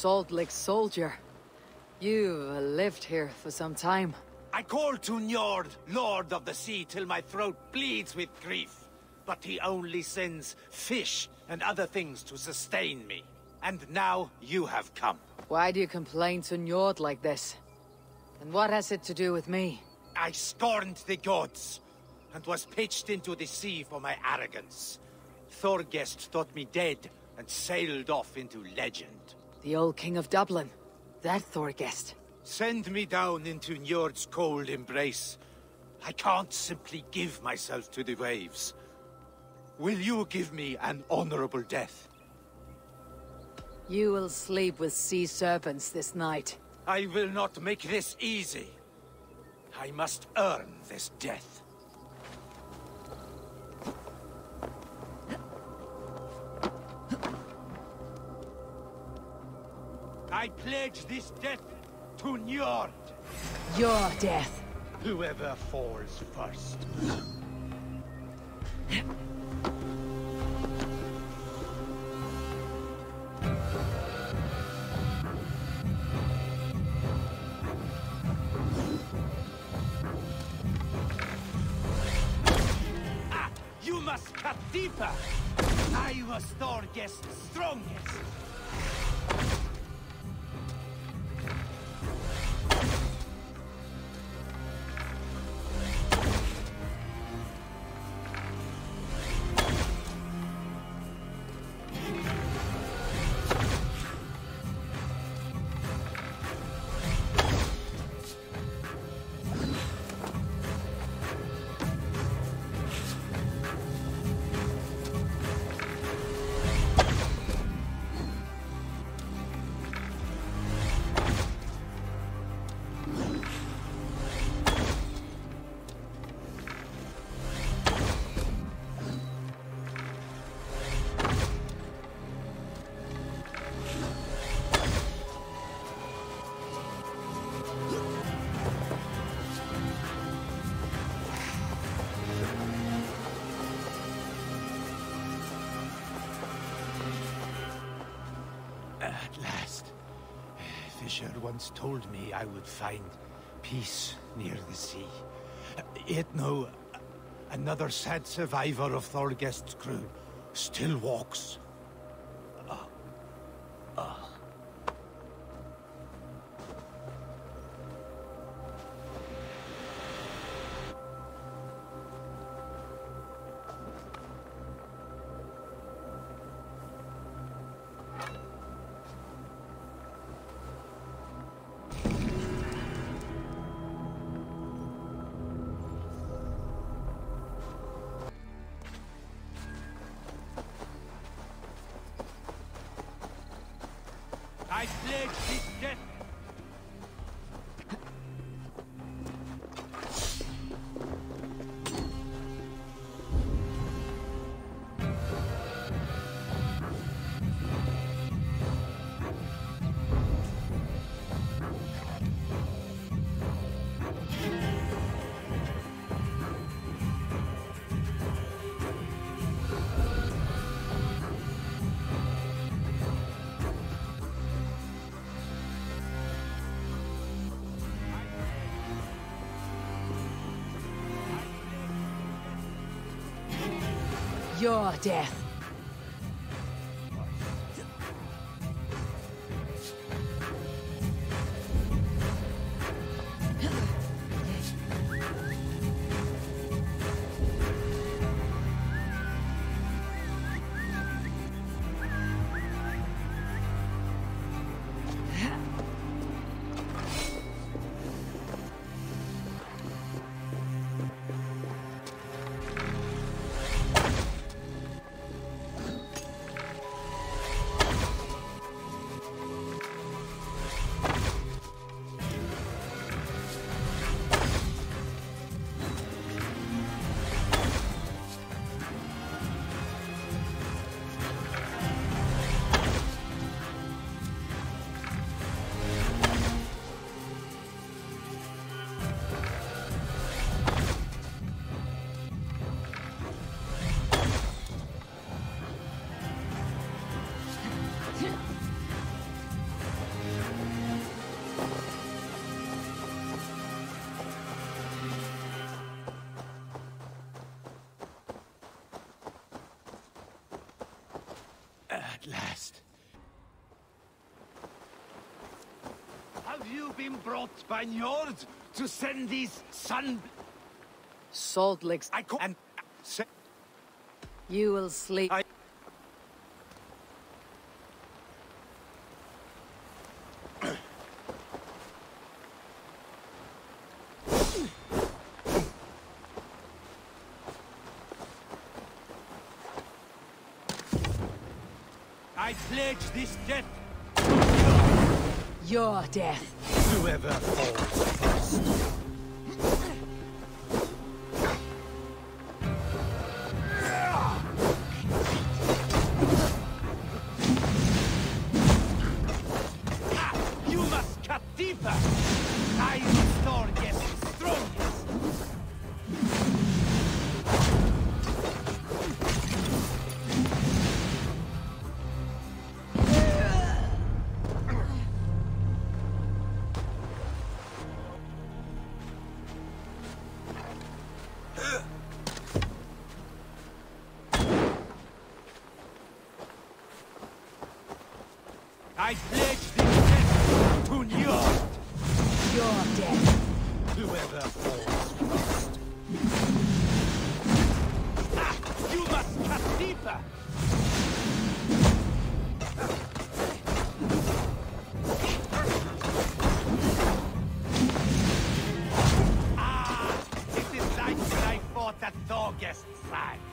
Salt Lake soldier. You've lived here for some time. I call to Njord, Lord of the Sea, till my throat bleeds with grief. But he only sends fish and other things to sustain me. And now you have come. Why do you complain to Njord like this? And what has it to do with me? I scorned the gods, and was pitched into the sea for my arrogance. Thorgest thought me dead, and sailed off into legend. The old king of Dublin. That Thorgest. Send me down into Njord's cold embrace. I can't simply give myself to the waves. Will you give me an honorable death? You will sleep with sea serpents this night. I will not make this easy. I must earn this death. I pledge this death to Njord. Your death. Whoever falls first. Ah, you must cut deeper. I was Thorgest's strongest. At last. Eh, Fisher once told me I would find peace near the sea. Yet no, another sad survivor of Thorgest's crew still walks. I pledge Your death. At last. Have you been brought by Njord to send these sun... Salt licks I and... You will sleep. I I pledge this death to you. Your death. Whoever falls. I pledge this death to Njord. Your death. Whoever falls first. Ah, you must cut deeper. Ah, it is like when I fought at Thorgest's side.